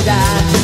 cidade.